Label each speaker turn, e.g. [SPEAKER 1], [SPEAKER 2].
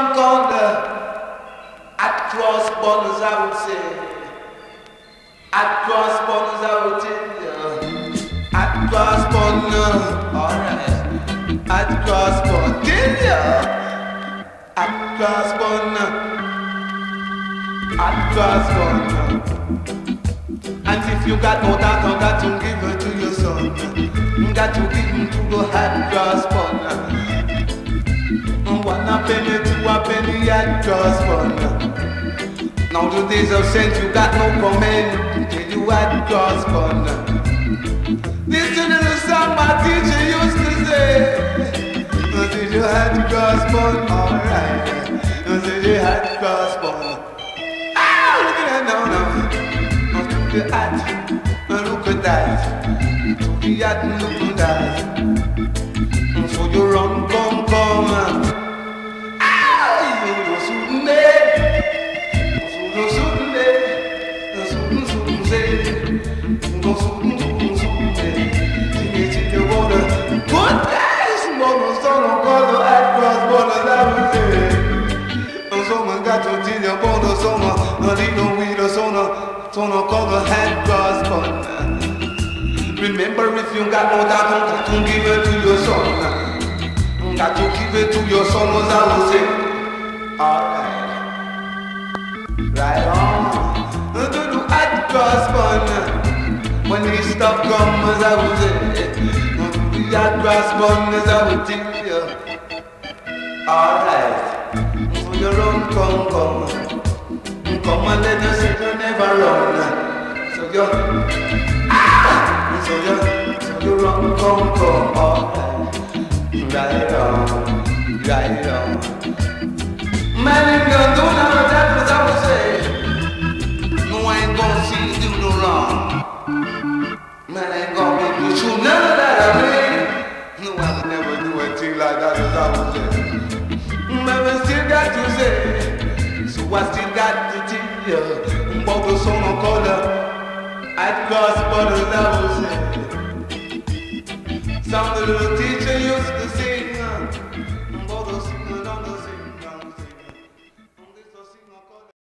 [SPEAKER 1] around corner at cross borders, I would say. At cross borders, I would tell you. At cross borders, alright. At cross borders, at cross borders, at cross borders. And if you got no that or that, you give it to your son. Got to give him to go at grass partner. Wanna pay me two a penny at cross borders. Now the days of sense, you got no comment till you had cross bun. Listen to the song my teacher used to say. Until you had cross bun, alright. Until you had cross bun. Ah, look at that now, now. To look at that. To the hat, look at that. Got to give it to your son, as I will say. Alright. The at cross bun, as I will tell you. Alright. So you run, come, come. Come and let you sit, you never run. So you. So you, you run, come, come. Alright. Right on. Right on. Man, you gonna do you none of that, I mean. No, I would never do a thing like that, as I would say. Man, I still got to say, so I still got to tell you about the song of color. I'd cross borders, I would say. Some little